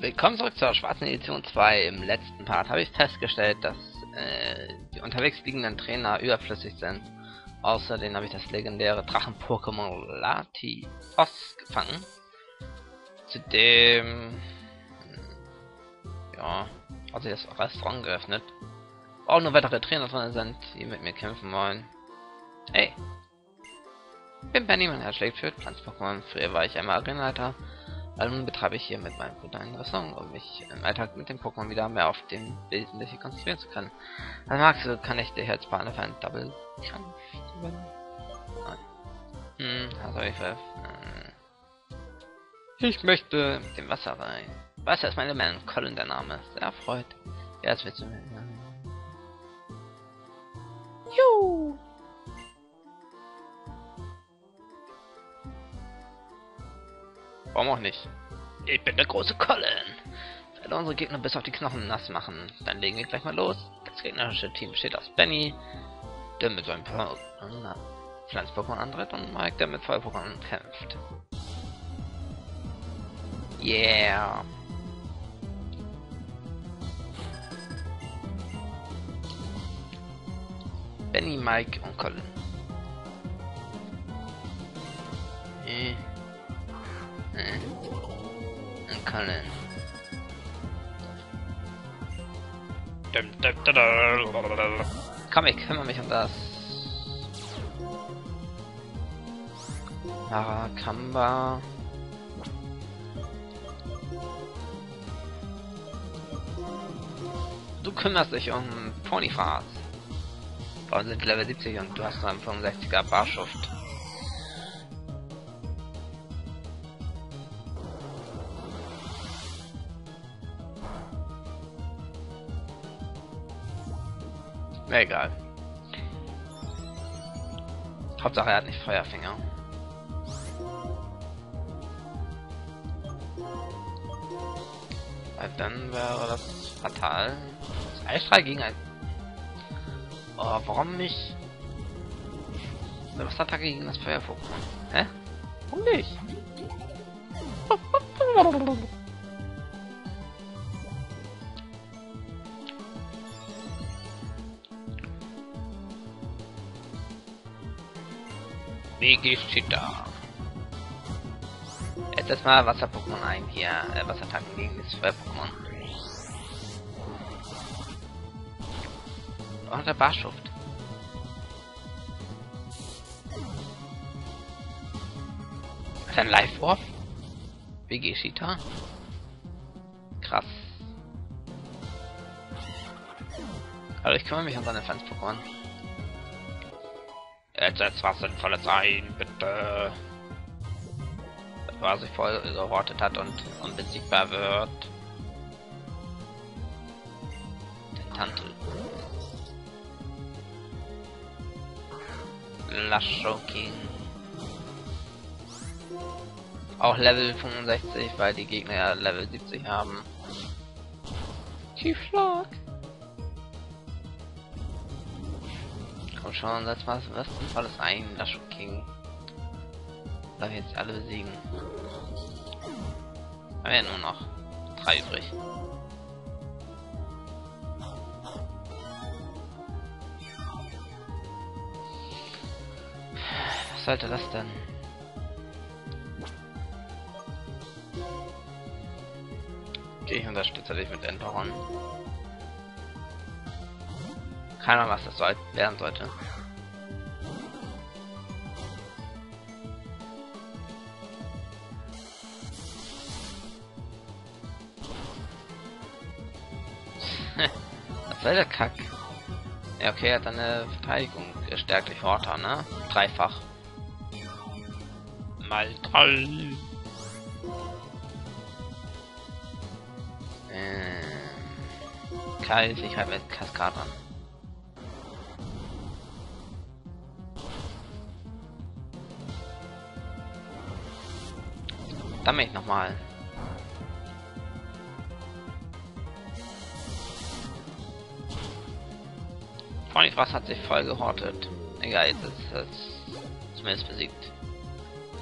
Willkommen zurück zur schwarzen Edition 2. Im letzten Part habe ich festgestellt, dass äh, die unterwegs liegenden Trainer überflüssig sind. Außerdem habe ich das legendäre Drachen-Pokémon Latios gefangen. Zudem ja, hat sich das Restaurant geöffnet. Auch nur weitere Trainer drin sind, die mit mir kämpfen wollen. Hey! Ich bin Benny, mein Herz schlägt für Pflanz-Pokémon. Früher war ich einmal Arenaleiter. Also nun betreibe ich hier mit meinem Bruder ein Restaurant, um mich im Alltag mit dem Pokémon wieder mehr auf dem Wesentliche konzentrieren zu können. Als magst du, kann ich jetzt Partner für einen Double Kampf gewinnen? Nein. Hm, also ich hm. Ich möchte mit dem Wasser rein. Wasser ist mein Element, Colin der Name. Sehr erfreut. Ja, das willst du mir. Juhu! Warum auch nicht? Ich bin der große Colin. Werde unsere Gegner bis auf die Knochen nass machen. Dann legen wir gleich mal los. Das gegnerische Team besteht aus Benny, der mit seinem Pflanz-Pokémon antritt, und Mike, der mit Feuer-Pokémon kämpft. Yeah. Benny, Mike und Colin. Äh. Äh. Und Colin. Komm, ich kümmere mich um das. Marakamba. Du kümmerst dich um Ponyfahrt. Uns sind Level 70 und du hast nur einen 65er Barschuft. Egal. Hauptsache er hat nicht Feuerfinger. Weil dann wäre das fatal. Das Eisstrahl gegen ein... Oh, warum nicht? Was Attacke gegen das Feuerpokémon? Hä? Warum nicht? Vegeta. Jetzt erstmal Wasser-Pokémon ein hier. Äh, Wasserattacken gegen das Feuer-Pokémon. Und der Barschuft. Hat ein Live-Orb? Vegeta? Krass. Also ich kümmere mich um seine Fans-Pokémon. Jetzt setzt was Sinnvolles ein, bitte. Was sich voll gehortet hat und unbesiegbar wird. Der Tante. Lasho King. Auch Level 65, weil die Gegner ja Level 70 haben. Tiefschlag. Komm schon, setz mal was alles ein, das schon King. Darf jetzt alle besiegen. Aber ja nur noch drei übrig. Was sollte das denn? Okay, ich unterstütze dich mit Enderon. Keine Ahnung, was das soll werden sollte. was soll der Kack? Ja, okay, er hat eine Verteidigung gestärkt durch Horta, ne? Dreifach. Mal toll. Ähm, Kalt, ich halt mit Kaskadern. Damit nochmal. Freundlich was hat sich voll gehortet. Egal, jetzt ist es zumindest besiegt.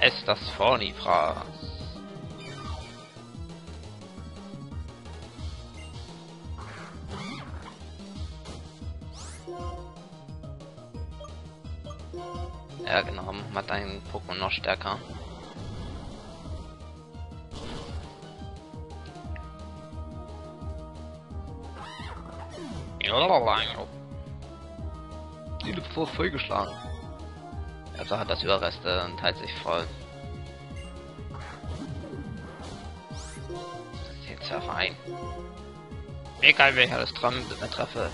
Es das Fornifras. Ja genau, macht ein Pokémon noch stärker. Die voll vollgeschlagen. Also hat das Überreste und teilt sich voll. Jetzt ja fein. Egal welcher das Tram treffe.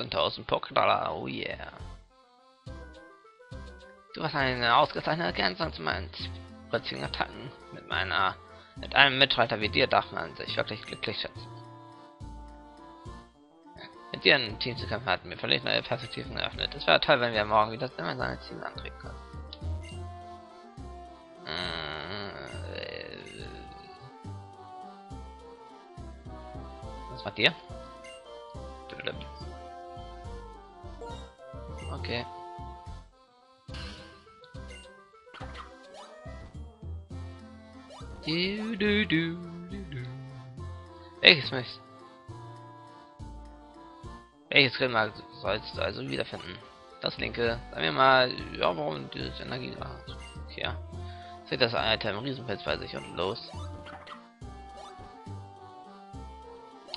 Siebzehntausend Pokédollar, oh yeah. Du hast eine ausgezeichnete Ergänzung zu meinen sprizigen Attacken. Mit meiner, mit einem Mitstreiter wie dir darf man sich wirklich glücklich schätzen. Mit dir ein Team zu kämpfen hat mir völlig neue Perspektiven eröffnet. Es wäre toll, wenn wir morgen wieder seine Ziele antreten können. Äh, was macht ihr? Okay. Du, du, du, du, Welches möchtest Welches Grimmark sollst du also wiederfinden? Das linke. Sagen wir mal, ja, warum dieses Energie Okay, ja. Seht das Item Riesenpilz bei sich und los.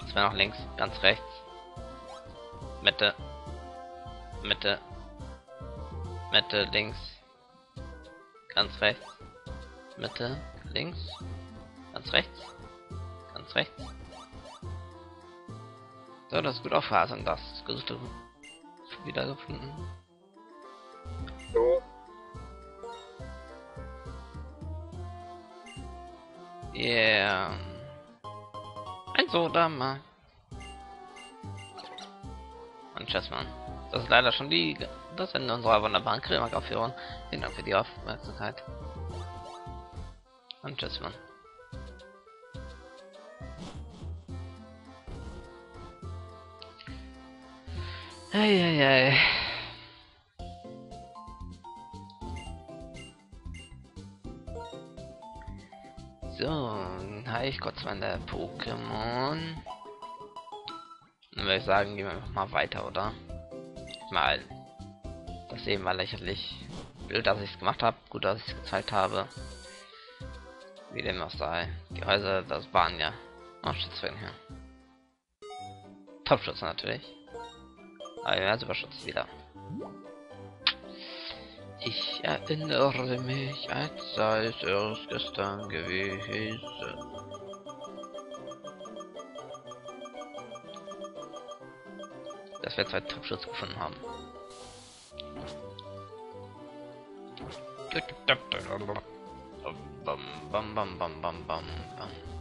Das wäre noch links, ganz rechts. Mitte. Mitte. Mitte, links. Ganz rechts. Mitte, links. Ganz rechts. Ganz rechts. So, das ist gut aufpassen. Das gesuchte wiedergefunden. So. Yeah. Ein Sodama. Und Chessmann. Das ist leider schon die das Ende unserer wunderbaren Kremack-Aufführung. Vielen Dank für die Aufmerksamkeit. Und tschüss, Mann. Eieiei. So, dann habe ich kurz meine Pokémon. Dann würde ich sagen, gehen wir mal weiter, oder? Mal. Das eben war lächerlich. Blöd, dass ich es gemacht habe. Gut, dass ich es gezeigt habe. Wie dem auch sei. Die Häuser, das waren ja. Schutzwellen hier. Topschutz natürlich. Ah ja, Superschutz wieder. Ich erinnere mich, als sei es erst gestern gewesen. Dass wir zwei Topschutz gefunden haben.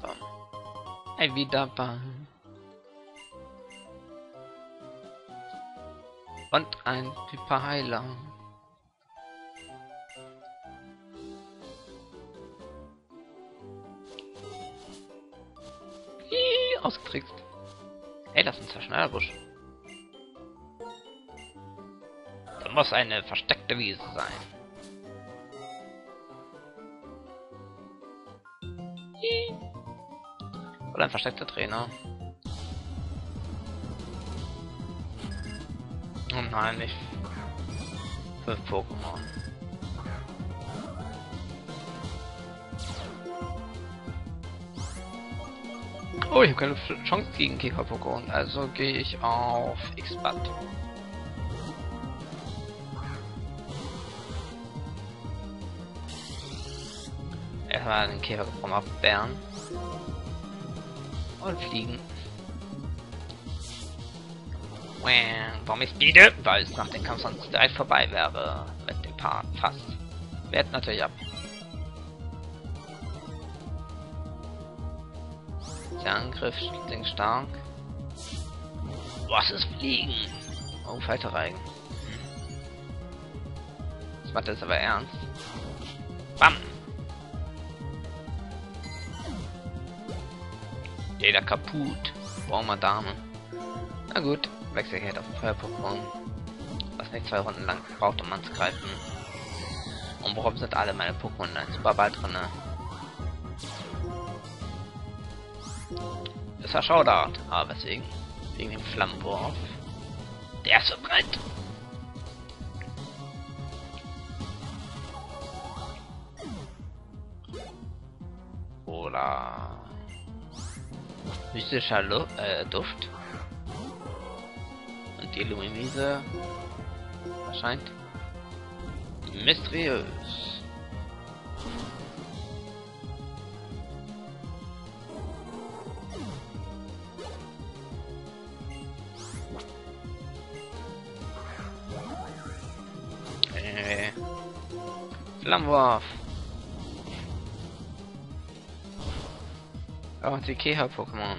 Bam. Ey, wieder bam. und ein Hyperheiler. Hiii, ausgetrickst. Ey, das ist ein schneller Busch. Das muss eine versteckte Wiese sein. Oder ein versteckter Trainer. Oh nein, nicht. Fünf Pokémon. Oh, ich habe keine Chance gegen Käfer-Pokémon, also gehe ich auf X-Bat. Erstmal den Käfer vom abwehren. Und fliegen. Warum ich speede? Weil es nach dem Kampf sonst direkt vorbei wäre mit dem Part fast. Wert natürlich ab. Der Angriff klingt stark. Was ist Fliegen? Oh, Falterreigen. Das macht jetzt aber ernst. Bam! Jeder kaputt. Brauchen wir Dame. Na gut wechsle ich halt auf Feuer-Pokémon. Was nicht zwei Runden lang gebraucht, um anzugreifen. Und warum sind alle meine Pokémon in einem Superball drin? Ist er Showdown, aber weswegen? Wegen dem Flammenwurf. Der ist so breit. Oder mystischer Lu äh, Duft. Und die Luminise erscheint mysteriös. Äh, Flammenwurf. Oh, die Keha-Pokémon.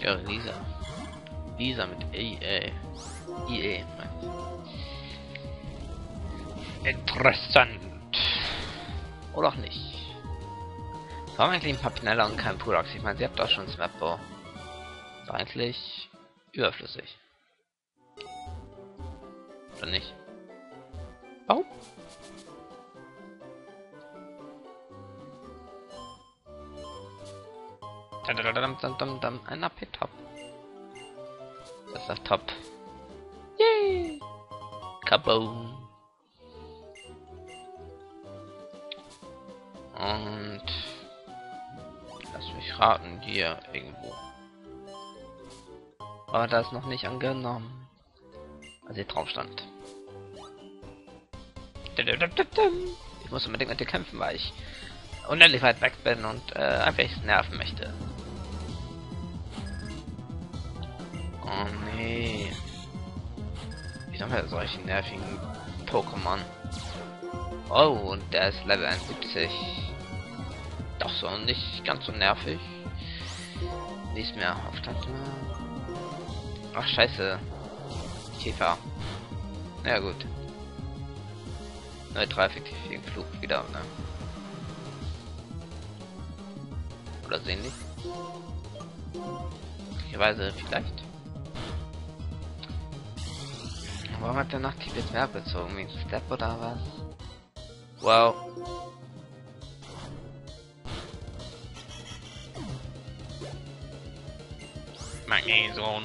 Ja, Lisa. Lisa mit E, äh, IE. Interessant. Oder auch nicht. Warum eigentlich ein Papinella und kein Purox? Ich meine, sie habt doch schon Smapbo. Ist eigentlich überflüssig. Oder nicht? Warum? Ein AP-Top. Das ist das Top. Yay! Kaboom! Und lass mich raten, hier irgendwo. Aber das ist noch nicht angenommen. Also hier drauf stand. Ich muss unbedingt mit dir kämpfen, weil ich unendlich weit weg bin und äh, einfach nerven möchte. Oh nee. Ich habe solche nervigen Pokémon. Oh, und der ist Level 71. Doch so nicht ganz so nervig. Nicht mehr auf. Ach scheiße. Käfer. Ja gut. Neutral effektiv gegen Flug wieder, ne? Oder sehen die? Möglicherweise vielleicht. Warum hat der Nachttief jetzt mehr bezogen? Wie ein Step oder was? Wow. Magnesium.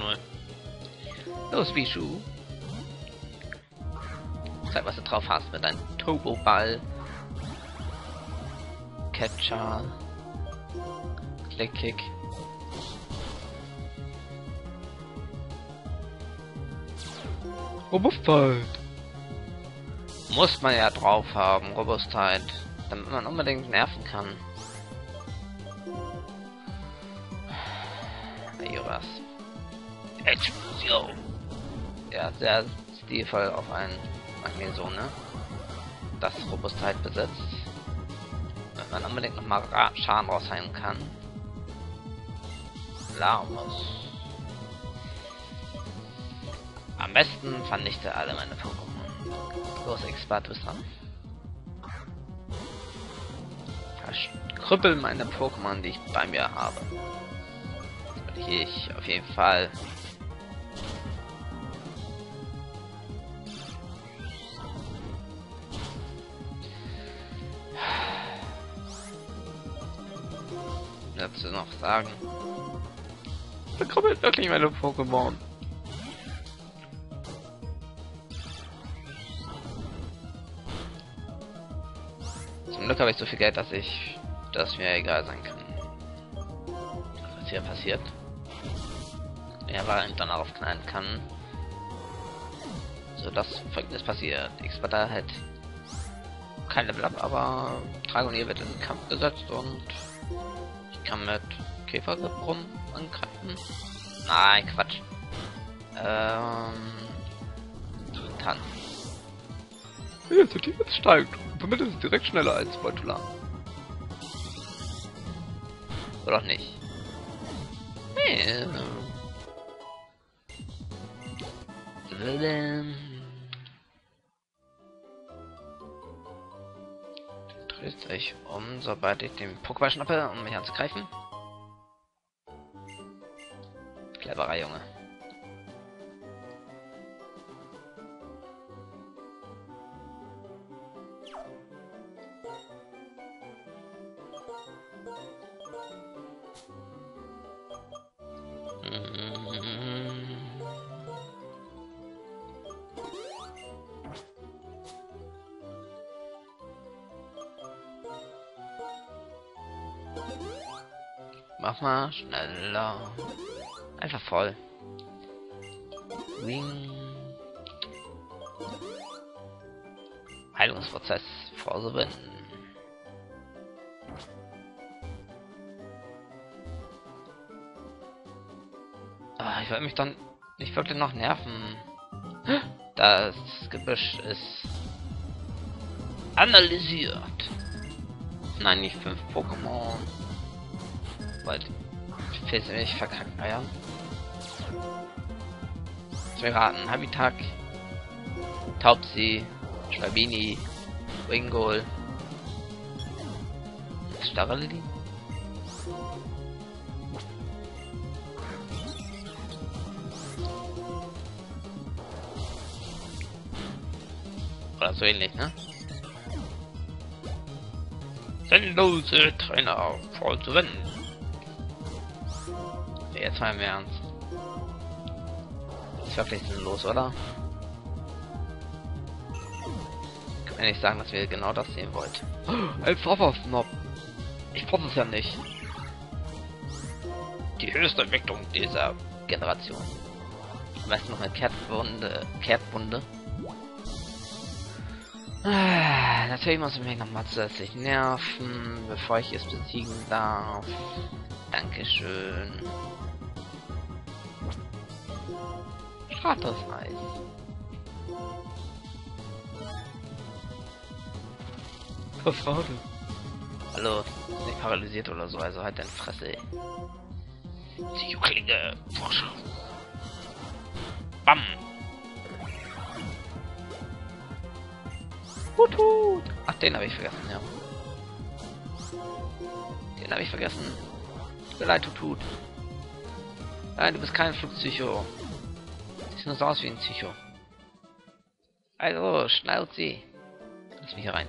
Los, Bishu. Zeig, was du drauf hast mit deinem Turbo-Ball. Catcher. Klick-Kick. Robustheit. Muss man ja drauf haben, Robustheit. Damit man unbedingt nerven kann. Was. Explosion. Ja, sehr stilvoll auf einen Magnesium, ne? Das Robustheit besitzt. Wenn man unbedingt noch mal Schaden rausheilen kann. Larmus. Am besten vernichte alle meine Pokémon. Los, Expert, bist dran. Verkrüppel meine Pokémon, die ich bei mir habe. Das ich auf jeden Fall dazu noch sagen? Verkrabbelt wirklich meine Pokémon. Zum Glück habe ich so viel Geld, dass ich das mir egal sein kann. Was hier passiert. Ja, weil er dann aufknallen kann. So, das folgendes passiert. X-Batter hat kein Level up, aber Dragon wird in den Kampf gesetzt und kann mit Käfergebrummen angreifen. Nein, Quatsch. Ähm. Titan. Ja, der Titan steigt. Damit ist es direkt schneller als Voltulan. Oder auch nicht. Nee. dreht sich um, sobald ich den Pokéball schnappe, um mich anzugreifen. Cleverer Junge. Schneller. Einfach voll. Wing. Heilungsprozess vorzubinden. Ah, ich werde mich dann nicht wirklich noch nerven. Das Gebüsch ist analysiert. Nein, nicht fünf Pokémon. Weil will nicht verkackt eiern. Zwei raten. Habitak, Taubsi, Schwabini, Wingol. Starreli. Oder so ähnlich, ne? Sinnlose Trainer voll zu wenden. Jetzt mal im Ernst. Ist wirklich sinnlos, oder? Kann mir nicht sagen, dass wir genau das sehen wollt. Ein Pfeffersnob. Ich brauche es ja nicht. Die höchste Entwicklung dieser Generation. Am besten noch eine Kehrtwunde. Kehrtwunde. Ah, natürlich muss ich mich nochmal zusätzlich nerven, bevor ich es besiegen darf. Dankeschön. Stratos-Eis. Verfahren. Hallo, nicht paralysiert oder so, also halt deine Fresse. ey. Die Jucklinge, Forscher. Bam! Hutut! Ach, den habe ich vergessen, ja. Den habe ich vergessen. Tut mir leid, Hutut. Nein, du bist kein Flugpsycho. Nur so aus wie ein Psycho. Also, Schnauze. Lass mich hier rein.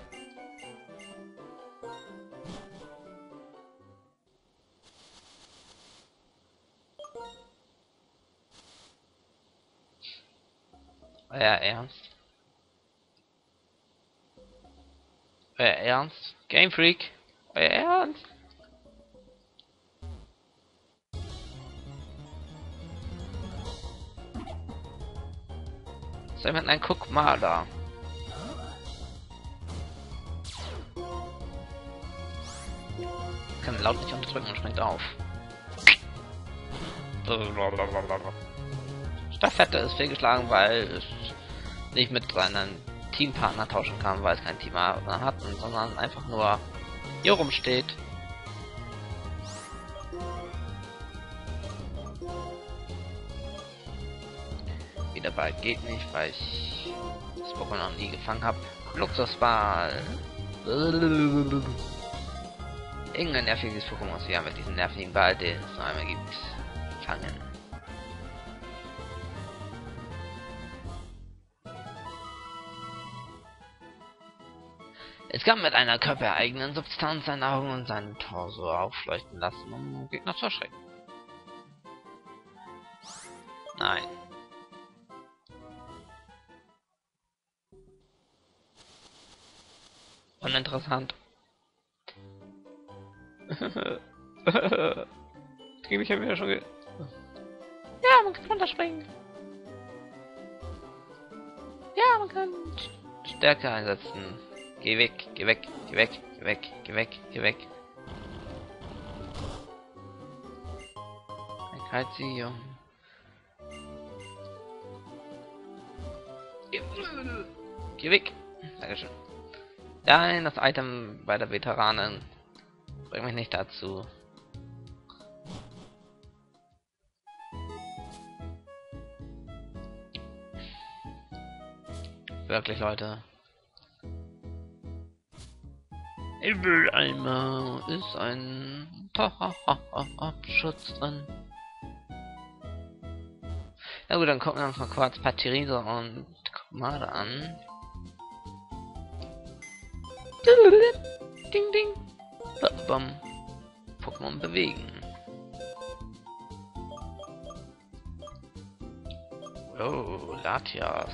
Euer Ernst? Euer Ernst? Game Freak? Euer Ernst? Sei mit ein Guck mal da. Kann laut nicht unterdrücken und springt auf. Staffette ist fehlgeschlagen, weil es nicht mit seinen Teampartner tauschen kann, weil es kein Teampartner hat, sondern einfach nur hier rumsteht. Wieder Ball geht nicht, weil ich das Pokémon noch nie gefangen habe. Luxusball. Irgendein nerviges Pokémon muss wir mit diesem nervigen Ball, den es noch einmal gibt, fangen. Es kann mit einer körpereigenen Substanz seine Augen und seinen Torso aufleuchten lassen, um Gegner zu erschrecken. Nein. Uninteressant. Gebe ich ja wieder schon ge Ja, man kann runterspringen. Ja, man kann Stärke einsetzen. Geh weg, geh weg, geh weg, geh weg, geh weg, geh weg. Ein Kalzium. Geh weg. Dankeschön. Nein, das Item bei der Veteranen bringt mich nicht dazu. Wirklich, Leute. Im Mülleimer ist ein Abschutz drin. Na gut, dann gucken wir uns mal kurz Pachiriso und Komade an. Ding, ding. Bam. Pokémon bewegen. Oh, Latias.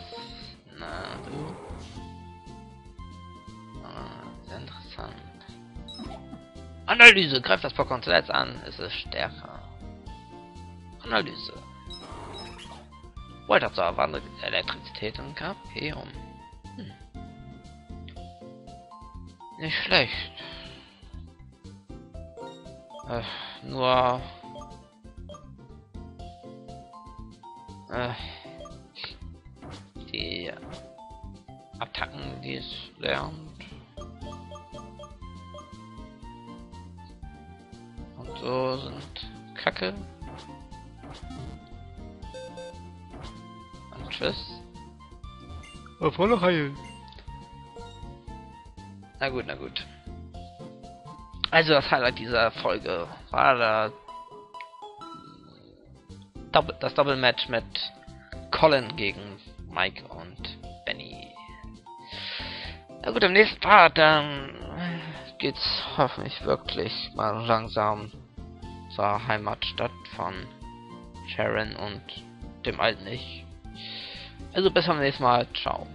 Na, du. Ah, sehr interessant. Analyse. Greift das Pokémon zuletzt an. Es ist stärker. Analyse. Wollte zur Wandel Elektrizität und KP um. Nicht schlecht. Äh, nur... Äh, die Attacken, die es lernt. Und so sind Kacke. Und tschüss. Voll heilen. Na gut, na gut. Also das Highlight dieser Folge war da das Doppelmatch mit Colin gegen Mike und Benny. Na gut, im nächsten Part dann geht's hoffentlich wirklich mal langsam zur Heimatstadt von Sharon und dem alten Ich. Also bis zum nächsten Mal. Ciao.